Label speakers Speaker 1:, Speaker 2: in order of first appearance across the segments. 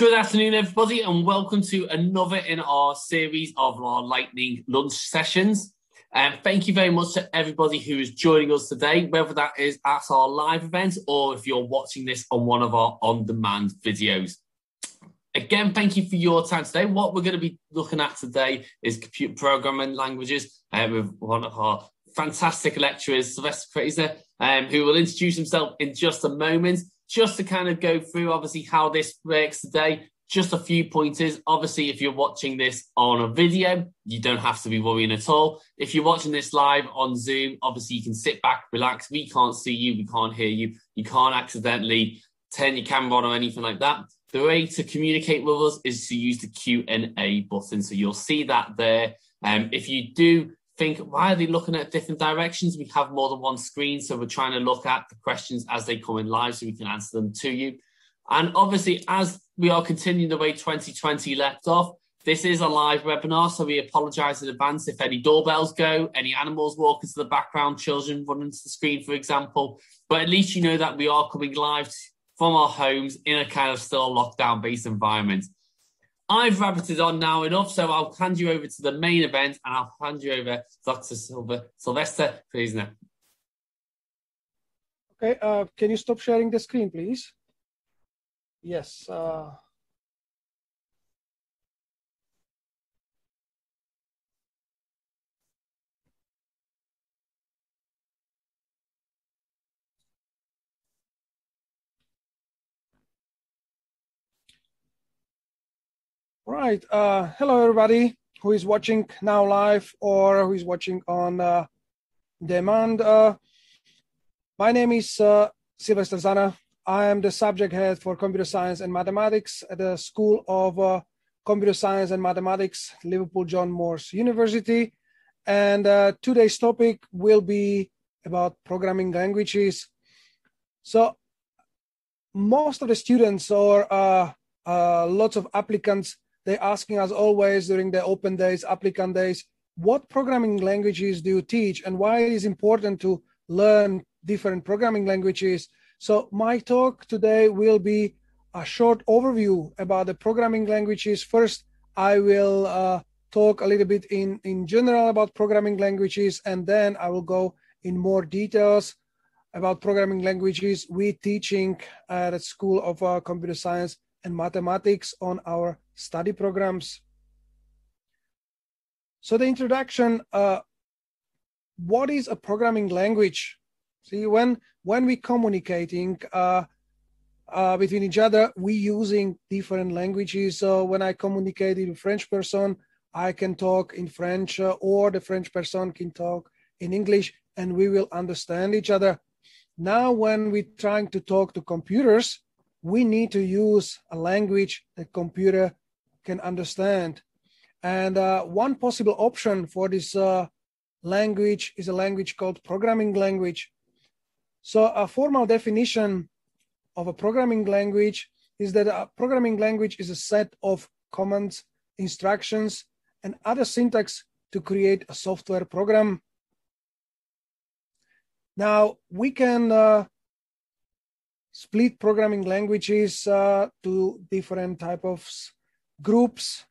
Speaker 1: Good afternoon, everybody, and welcome to another in our series of our lightning lunch sessions. Um, thank you very much to everybody who is joining us today, whether that is at our live event or if you're watching this on one of our on demand videos. Again, thank you for your time today. What we're going to be looking at today is computer programming languages uh, with one of our fantastic lecturers, Sylvester Fraser, um, who will introduce himself in just a moment. Just to kind of go through, obviously, how this works today, just a few pointers. Obviously, if you're watching this on a video, you don't have to be worrying at all. If you're watching this live on Zoom, obviously you can sit back, relax. We can't see you, we can't hear you. You can't accidentally turn your camera on or anything like that. The way to communicate with us is to use the Q and A button. So you'll see that there. Um, if you do think, why are they looking at different directions? We have more than one screen. So we're trying to look at the questions as they come in live so we can answer them to you. And obviously, as we are continuing the way 2020 left off, this is a live webinar, so we apologise in advance if any doorbells go, any animals walk into the background, children run into the screen, for example. But at least you know that we are coming live from our homes in a kind of still lockdown based environment. I've rabbited on now enough, so I'll hand you over to the main event and I'll hand you over to Dr. Silva, Sylvester, please now.
Speaker 2: Okay, uh, can you stop sharing the screen, please? Yes. Uh... Right. Uh, hello, everybody who is watching now live or who is watching on uh, demand. Uh, my name is uh, Sylvester Zana. I am the subject head for computer science and mathematics at the School of uh, Computer Science and Mathematics, Liverpool John Moores University. And uh, today's topic will be about programming languages. So, most of the students or lots of applicants they're asking us always during the open days, applicant days, what programming languages do you teach and why it is important to learn different programming languages. So my talk today will be a short overview about the programming languages. First, I will uh, talk a little bit in, in general about programming languages, and then I will go in more details about programming languages we teaching at the School of uh, Computer Science and Mathematics on our study programs. So the introduction, uh, what is a programming language? See, when when we communicating uh, uh, between each other, we using different languages. So when I communicate with French person, I can talk in French, uh, or the French person can talk in English, and we will understand each other. Now, when we're trying to talk to computers, we need to use a language that computer can understand. And uh, one possible option for this uh, language is a language called programming language. So a formal definition of a programming language is that a programming language is a set of commands, instructions, and other syntax to create a software program. Now we can uh, split programming languages uh, to different type of groups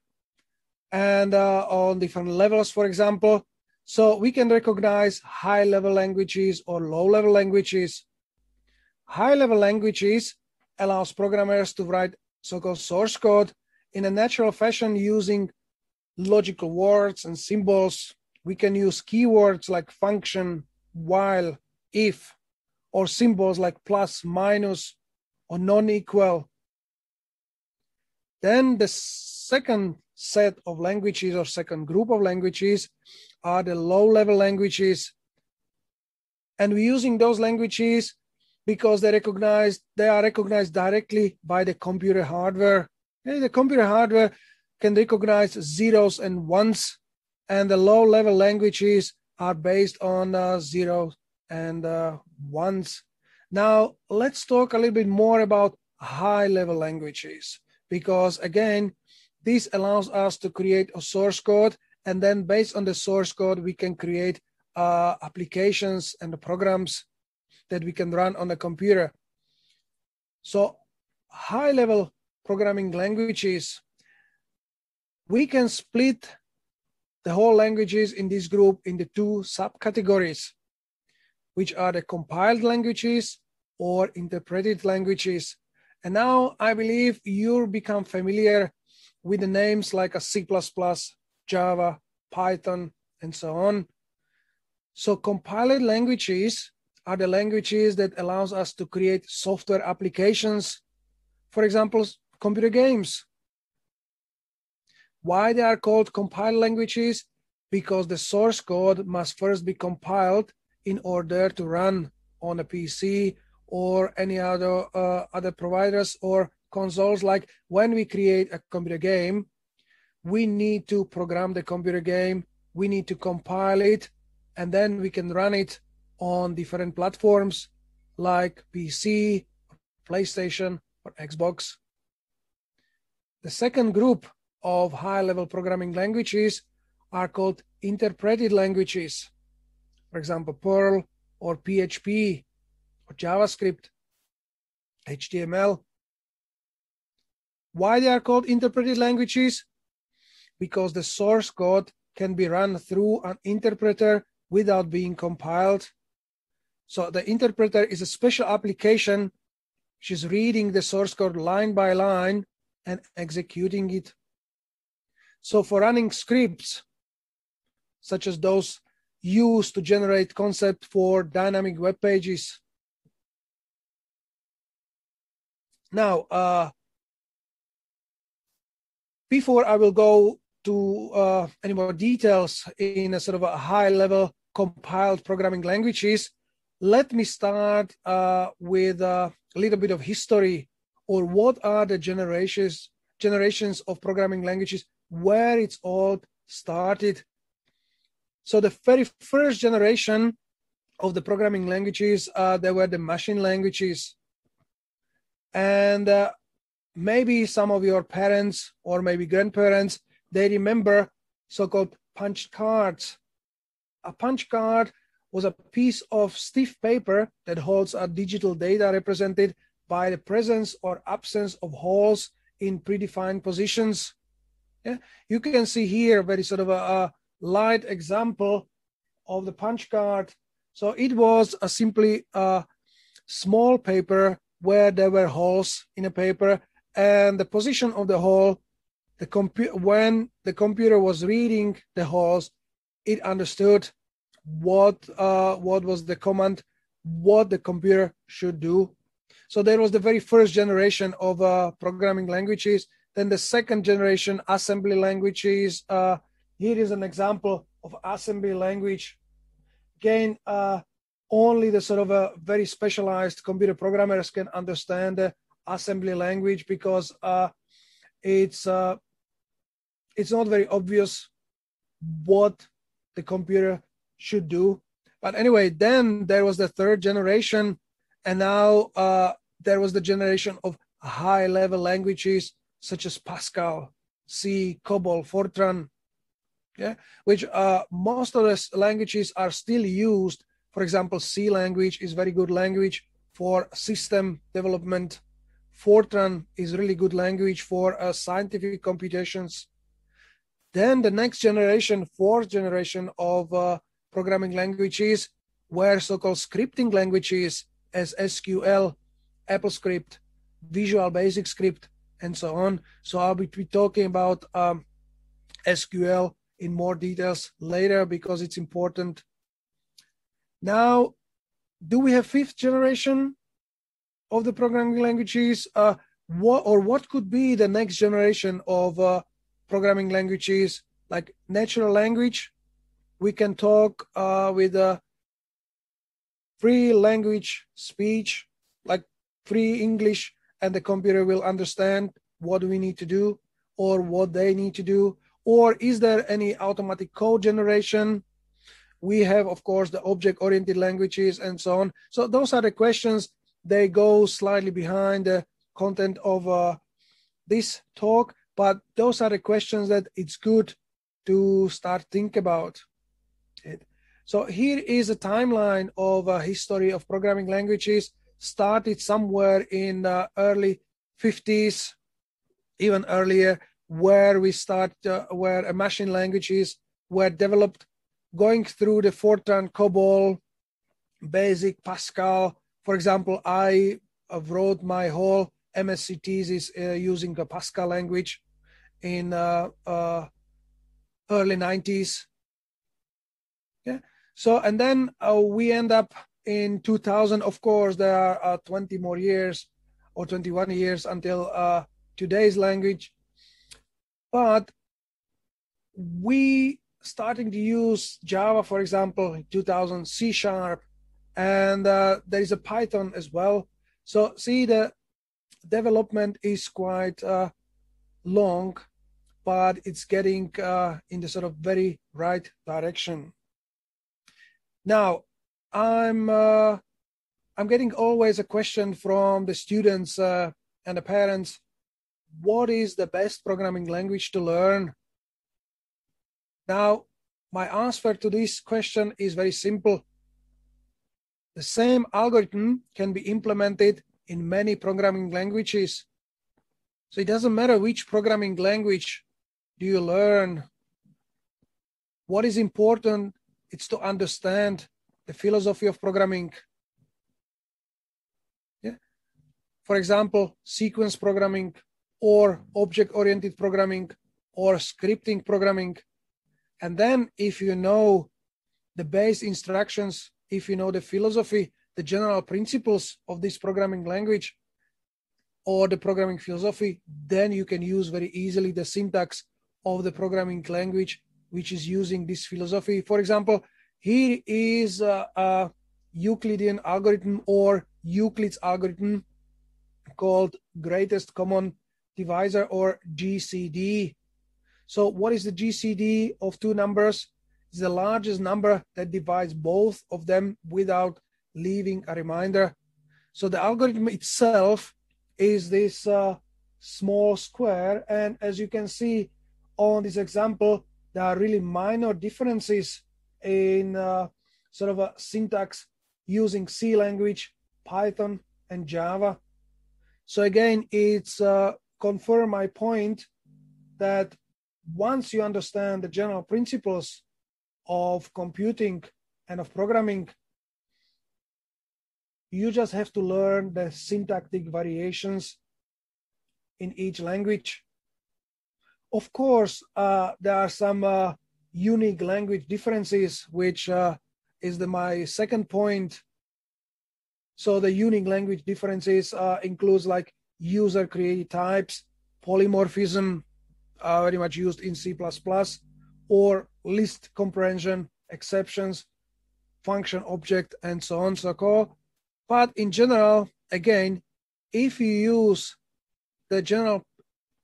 Speaker 2: and uh, on different levels, for example. So we can recognize high level languages or low level languages. High level languages allows programmers to write so-called source code in a natural fashion using logical words and symbols. We can use keywords like function, while, if, or symbols like plus, minus, or non-equal then the second set of languages or second group of languages are the low level languages. And we're using those languages because they recognize they are recognized directly by the computer hardware. the computer hardware can recognize zeros and ones, and the low level languages are based on uh, zeros and uh, ones. Now, let's talk a little bit more about high level languages because again, this allows us to create a source code and then based on the source code, we can create uh, applications and programs that we can run on the computer. So high level programming languages, we can split the whole languages in this group into two subcategories, which are the compiled languages or interpreted languages. And now I believe you'll become familiar with the names like a C++, Java, Python, and so on. So compiled languages are the languages that allows us to create software applications, for example, computer games. Why they are called compiled languages? Because the source code must first be compiled in order to run on a PC or any other uh, other providers or consoles. Like when we create a computer game, we need to program the computer game, we need to compile it, and then we can run it on different platforms like PC, PlayStation, or Xbox. The second group of high level programming languages are called interpreted languages. For example, Perl or PHP or JavaScript, HTML. Why they are called interpreted languages? Because the source code can be run through an interpreter without being compiled. So the interpreter is a special application which is reading the source code line by line and executing it. So for running scripts, such as those used to generate concept for dynamic web pages. Now, uh, before I will go to uh, any more details in a sort of a high level compiled programming languages, let me start uh, with a little bit of history or what are the generations generations of programming languages where it's all started. So the very first generation of the programming languages, uh, they were the machine languages. And uh, maybe some of your parents or maybe grandparents, they remember so-called punch cards. A punch card was a piece of stiff paper that holds a digital data represented by the presence or absence of holes in predefined positions. Yeah, you can see here very sort of a, a light example of the punch card. So it was a simply a small paper where there were holes in a paper, and the position of the hole, the computer when the computer was reading the holes, it understood what uh, what was the command, what the computer should do. So there was the very first generation of uh, programming languages then the second generation assembly languages. Uh, here is an example of assembly language. Again, uh, only the sort of a very specialized computer programmers can understand the assembly language because uh, it's uh, it's not very obvious what the computer should do. But anyway, then there was the third generation, and now uh, there was the generation of high level languages such as Pascal, C, COBOL, Fortran, yeah, which uh, most of the languages are still used. For example, C language is very good language for system development. Fortran is really good language for uh, scientific computations. Then the next generation, fourth generation of uh, programming languages were so-called scripting languages as SQL, AppleScript, Visual Basic Script, and so on. So I'll be talking about um, SQL in more details later because it's important. Now, do we have fifth generation of the programming languages? Uh, what or what could be the next generation of uh, programming languages like natural language? We can talk uh, with a free language speech like free English and the computer will understand what we need to do or what they need to do or is there any automatic code generation? We have of course the object oriented languages and so on. So those are the questions. They go slightly behind the content of uh, this talk but those are the questions that it's good to start think about it. So here is a timeline of a history of programming languages. Started somewhere in the early 50s even earlier, where we start, uh, where a machine languages were developed, going through the Fortran, COBOL, BASIC, Pascal. For example, I wrote my whole MSc thesis uh, using the Pascal language in uh, uh, early 90s. Yeah. So, and then uh, we end up in 2000. Of course, there are uh, 20 more years or 21 years until uh, today's language. But we starting to use Java, for example, in 2000, C Sharp, and uh, there is a Python as well. So see the development is quite uh, long, but it's getting uh, in the sort of very right direction. Now, I'm uh, I'm getting always a question from the students uh, and the parents. What is the best programming language to learn? Now, my answer to this question is very simple. The same algorithm can be implemented in many programming languages. So it doesn't matter which programming language do you learn. What is important is to understand the philosophy of programming. Yeah. For example, sequence programming or object-oriented programming or scripting programming. And then if you know the base instructions, if you know the philosophy, the general principles of this programming language or the programming philosophy, then you can use very easily the syntax of the programming language which is using this philosophy. For example, here is a, a Euclidean algorithm or Euclid's algorithm called greatest common divisor or GCD. So what is the GCD of two numbers? It's the largest number that divides both of them without leaving a reminder. So the algorithm itself is this uh, small square. And as you can see on this example, there are really minor differences in uh, sort of a syntax using C language, Python, and Java. So again, it's uh, confirm my point that once you understand the general principles of computing and of programming, you just have to learn the syntactic variations in each language. Of course, uh, there are some uh, unique language differences, which uh, is the, my second point. So the unique language differences uh, includes like user created types, polymorphism, uh, very much used in C++, or list comprehension, exceptions, function object, and so on so forth. But in general, again, if you use the general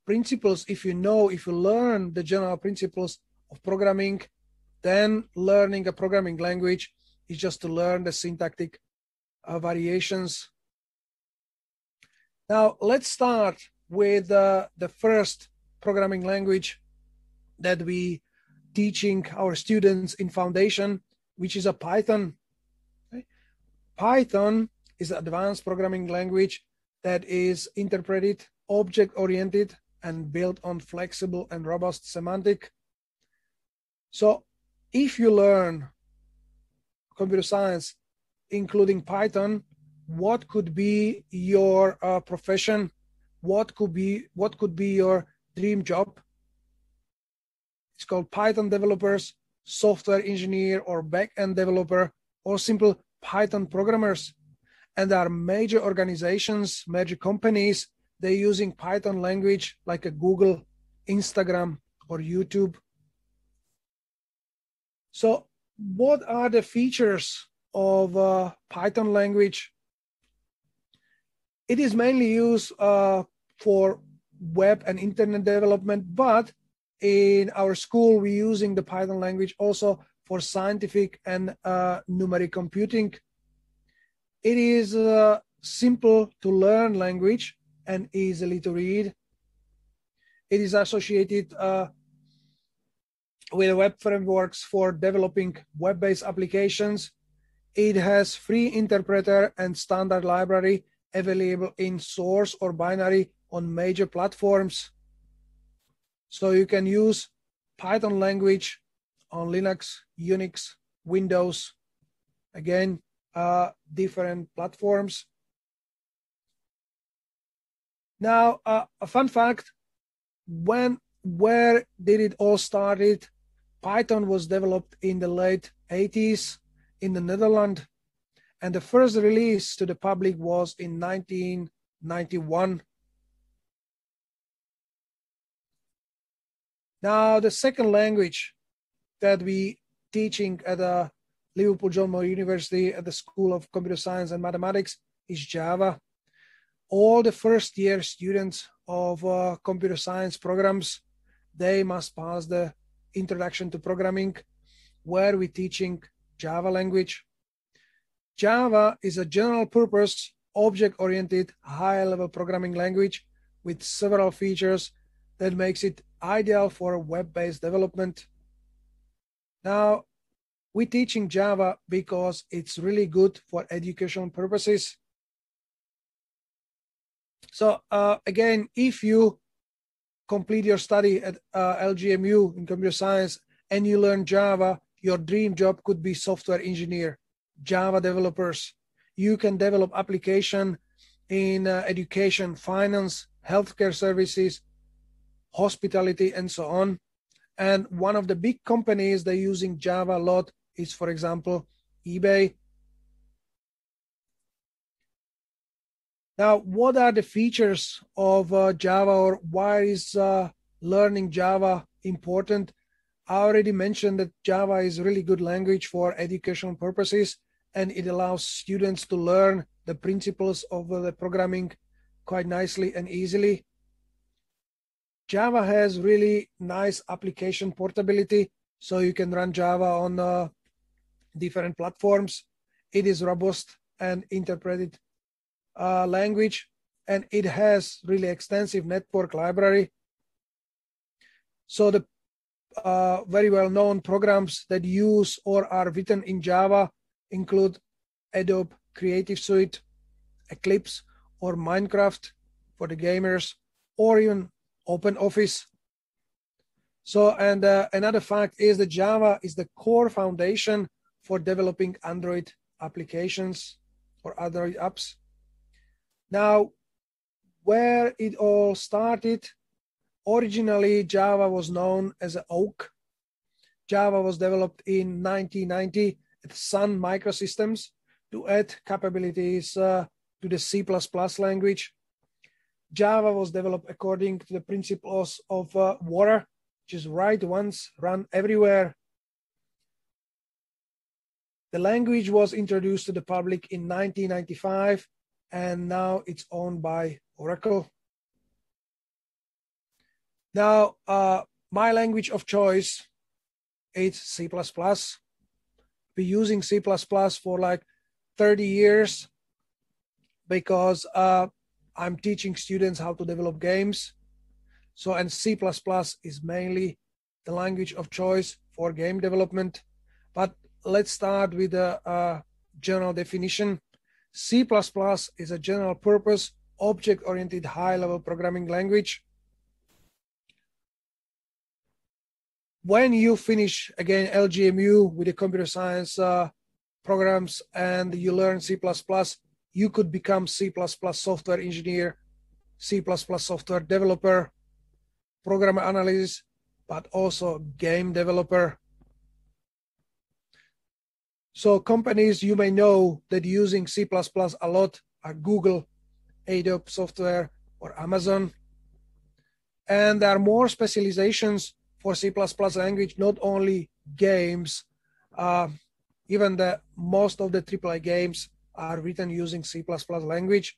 Speaker 2: principles, if you know, if you learn the general principles of programming, then learning a programming language is just to learn the syntactic uh, variations. Now, let's start with uh, the first programming language that we teaching our students in foundation, which is a Python. Okay? Python is an advanced programming language that is interpreted, object oriented, and built on flexible and robust semantic. So if you learn computer science, including Python, what could be your uh, profession? What could be what could be your dream job? It's called Python developers, software engineer, or backend developer, or simple Python programmers and there are major organizations, major companies, they're using Python language like a Google, Instagram, or YouTube. So, what are the features of uh, Python language? It is mainly used uh, for web and internet development, but in our school, we're using the Python language also for scientific and uh, numeric computing it is a simple to learn language and easily to read. It is associated uh, with web frameworks for developing web-based applications. It has free interpreter and standard library available in source or binary on major platforms. So you can use Python language on Linux, Unix, Windows, again, uh, different platforms. Now, uh, a fun fact, when, where did it all started? Python was developed in the late 80s in the Netherlands, and the first release to the public was in 1991. Now, the second language that we teaching at the Liverpool John Moore University at the School of Computer Science and Mathematics is Java. All the first year students of uh, computer science programs, they must pass the introduction to programming, where we teaching Java language. Java is a general purpose, object oriented, high level programming language with several features that makes it ideal for web based development. Now, we're teaching Java because it's really good for educational purposes. So uh, again, if you complete your study at uh, LJMU in computer science and you learn Java, your dream job could be software engineer, Java developers. You can develop application in uh, education, finance, healthcare services, hospitality, and so on. And one of the big companies that are using Java a lot is, for example, eBay. Now, what are the features of uh, Java or why is uh, learning Java important? I already mentioned that Java is a really good language for educational purposes and it allows students to learn the principles of the programming quite nicely and easily. Java has really nice application portability, so you can run Java on uh, different platforms. It is robust and interpreted uh, language, and it has really extensive network library. So the uh, very well-known programs that use or are written in Java include Adobe Creative Suite, Eclipse, or Minecraft for the gamers, or even OpenOffice. So, and uh, another fact is that Java is the core foundation for developing Android applications or Android apps. Now, where it all started, originally Java was known as Oak. Java was developed in 1990 at Sun Microsystems to add capabilities uh, to the C++ language. Java was developed according to the principles of uh, WORA, which is write once, run everywhere. The language was introduced to the public in 1995 and now it's owned by Oracle. Now, uh, my language of choice is C++. Been using C++ for like 30 years because uh, I'm teaching students how to develop games. So, and C++ is mainly the language of choice for game development. But let's start with a, a general definition. C++ is a general purpose, object oriented high level programming language. When you finish again LJMU with the computer science uh, programs and you learn C++, you could become C++ software engineer, C++ software developer, programmer analyst, but also game developer. So companies you may know that using C++ a lot are Google, Adobe Software, or Amazon. And there are more specializations for C++ language, not only games, uh, even the most of the AAA games are written using C++ language.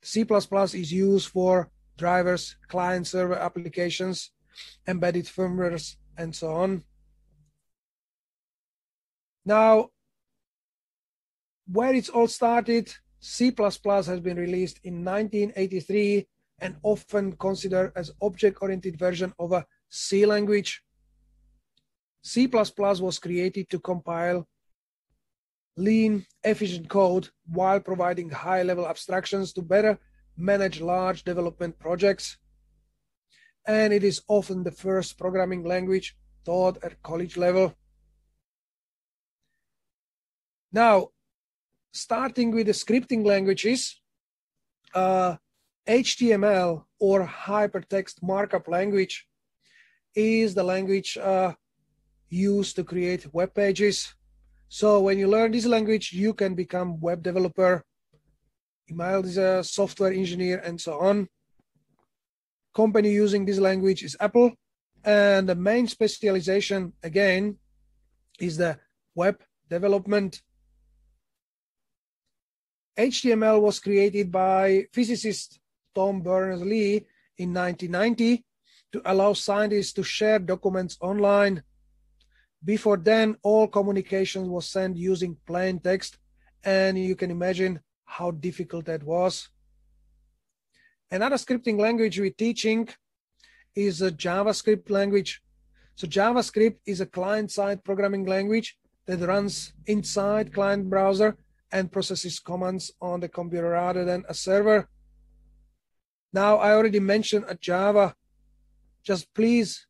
Speaker 2: C++ is used for drivers, client server applications, embedded firmwares, and so on. Now, where it's all started, C++ has been released in 1983 and often considered as object-oriented version of a C language. C++ was created to compile lean, efficient code while providing high level abstractions to better manage large development projects. and it is often the first programming language taught at college level. Now, starting with the scripting languages, uh, HTML or hypertext markup language is the language uh, used to create web pages. So when you learn this language, you can become web developer, email is a software engineer, and so on. Company using this language is Apple, and the main specialization again is the web development. HTML was created by physicist Tom Berners-Lee in 1990 to allow scientists to share documents online. Before then, all communication was sent using plain text, and you can imagine how difficult that was. Another scripting language we're teaching is a JavaScript language. So JavaScript is a client-side programming language that runs inside client browser and processes commands on the computer rather than a server. Now, I already mentioned a Java. Just please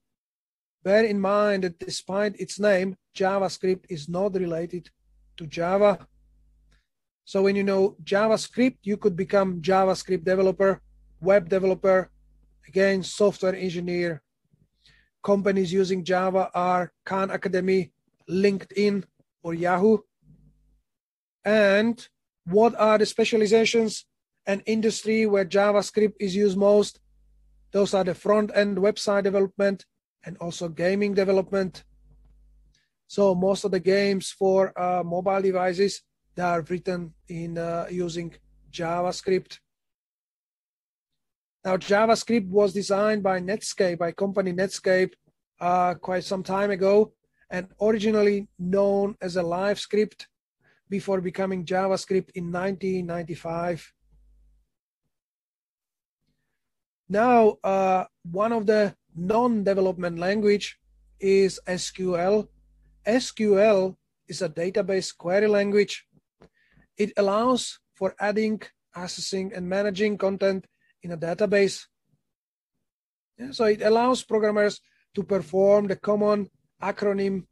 Speaker 2: bear in mind that despite its name, JavaScript is not related to Java. So when you know JavaScript, you could become JavaScript developer, web developer, again, software engineer. Companies using Java are Khan Academy, LinkedIn, or Yahoo. And what are the specializations? and industry where JavaScript is used most. Those are the front end website development and also gaming development. So most of the games for uh, mobile devices they are written in uh, using JavaScript. Now JavaScript was designed by Netscape, by company Netscape, uh, quite some time ago, and originally known as a LiveScript before becoming JavaScript in 1995. Now, uh, one of the non-development language is SQL. SQL is a database query language. It allows for adding, accessing, and managing content in a database. Yeah, so it allows programmers to perform the common acronym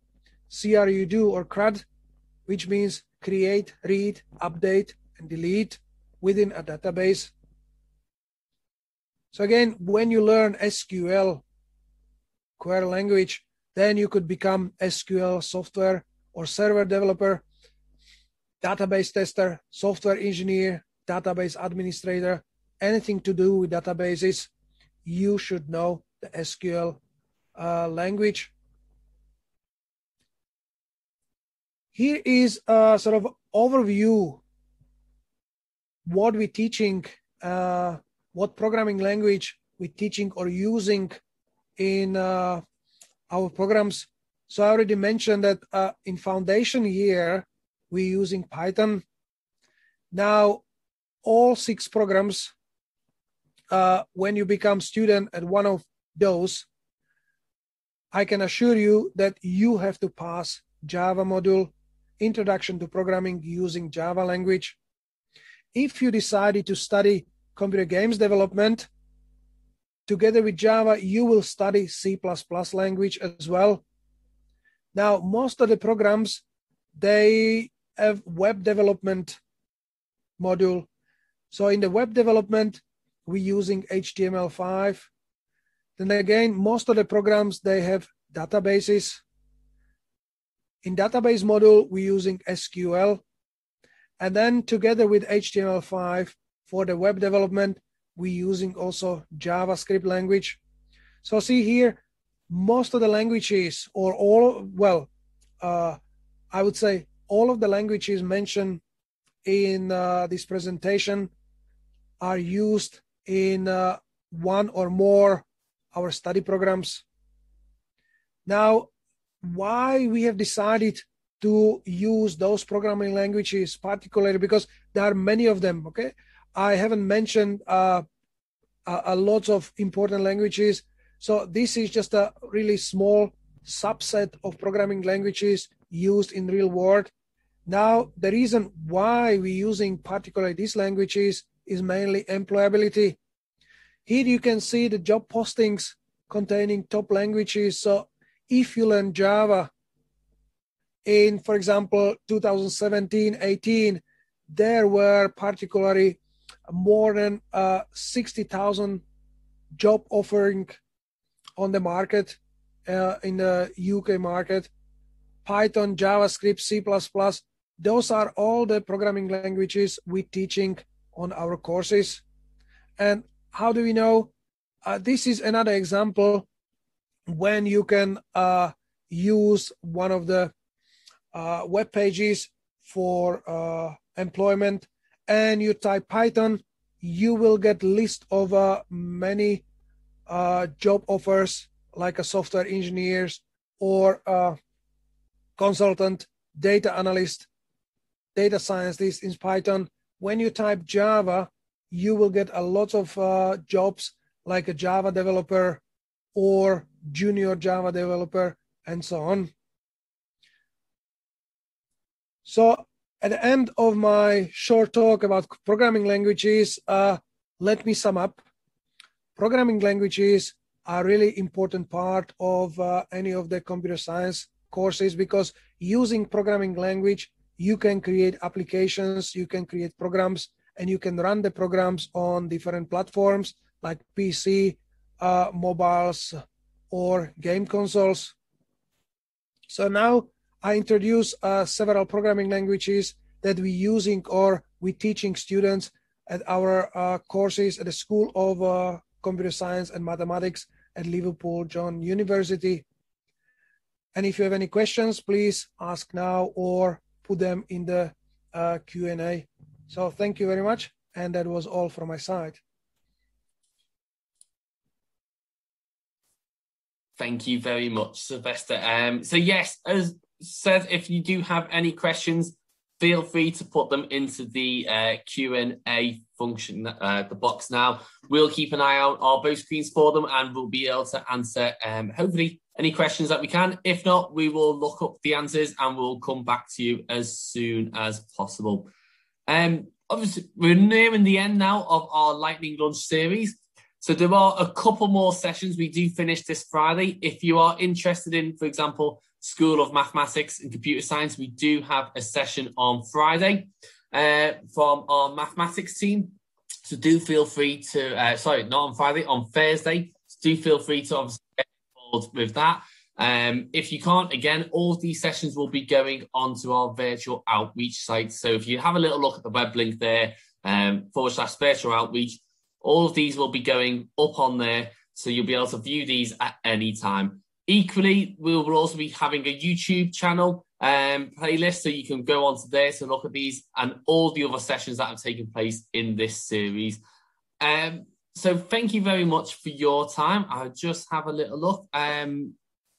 Speaker 2: CRUD or CRUD, which means create, read, update, and delete within a database. So again, when you learn SQL query language, then you could become SQL software or server developer, database tester, software engineer, database administrator, anything to do with databases, you should know the SQL uh, language. Here is a sort of overview what we're teaching uh, what programming language we're teaching or using in uh, our programs. So I already mentioned that uh, in foundation year, we're using Python. Now, all six programs, uh, when you become student at one of those, I can assure you that you have to pass Java module, Introduction to Programming using Java language. If you decided to study computer games development. Together with Java, you will study C++ language as well. Now, most of the programs, they have web development module. So in the web development, we're using HTML5. Then again, most of the programs, they have databases. In database module, we're using SQL. And then together with HTML5, for the web development, we're using also JavaScript language. So see here, most of the languages or all, well, uh, I would say all of the languages mentioned in uh, this presentation are used in uh, one or more our study programs. Now, why we have decided to use those programming languages particularly because there are many of them okay I haven't mentioned uh, a, lot of important languages. So this is just a really small subset of programming languages used in real world. Now, the reason why we're using particularly these languages is mainly employability. Here you can see the job postings containing top languages. So if you learn Java in, for example, 2017 18, there were particularly more than uh, 60,000 job offering on the market uh, in the UK market. Python, JavaScript, C++, those are all the programming languages we teaching on our courses. And how do we know? Uh, this is another example when you can uh, use one of the uh, web pages for uh, employment and you type Python, you will get list of uh, many uh, job offers like a software engineers or a consultant, data analyst, data scientist in Python. When you type Java, you will get a lot of uh, jobs like a Java developer or junior Java developer and so on. So at the end of my short talk about programming languages, uh, let me sum up. Programming languages are really important part of uh, any of the computer science courses because using programming language, you can create applications, you can create programs, and you can run the programs on different platforms like PC, uh, mobiles, or game consoles. So now I introduce uh, several programming languages that we using or we teaching students at our uh, courses at the School of uh, Computer Science and Mathematics at Liverpool John University. And if you have any questions, please ask now or put them in the uh, Q&A. So thank you very much. And that was all from my side.
Speaker 1: Thank you very much, Sylvester. Um, so yes, as said, if you do have any questions, feel free to put them into the uh, Q&A function, uh, the box now. We'll keep an eye out on both screens for them and we'll be able to answer, um, hopefully, any questions that we can. If not, we will look up the answers and we'll come back to you as soon as possible. Um, obviously, we're nearing the end now of our Lightning Lunch series. So there are a couple more sessions we do finish this Friday. If you are interested in, for example, School of Mathematics and Computer Science, we do have a session on Friday uh, from our mathematics team. So do feel free to, uh, sorry, not on Friday, on Thursday. So do feel free to obviously get involved with that. Um, if you can't, again, all these sessions will be going onto our virtual outreach site. So if you have a little look at the web link there, um, forward slash virtual outreach, all of these will be going up on there. So you'll be able to view these at any time. Equally, we will also be having a YouTube channel um, playlist, so you can go onto there to look at these and all the other sessions that have taken place in this series. Um, so thank you very much for your time. I'll just have a little look. Um,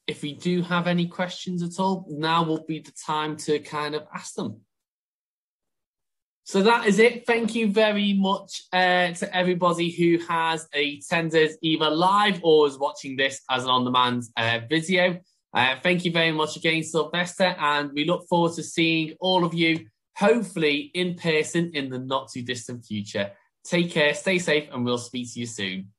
Speaker 1: if we do have any questions at all, now will be the time to kind of ask them. So that is it. Thank you very much uh, to everybody who has attended either live or is watching this as an on-demand uh, video. Uh, thank you very much again, Sylvester, and we look forward to seeing all of you, hopefully in person in the not too distant future. Take care, stay safe, and we'll speak to you soon.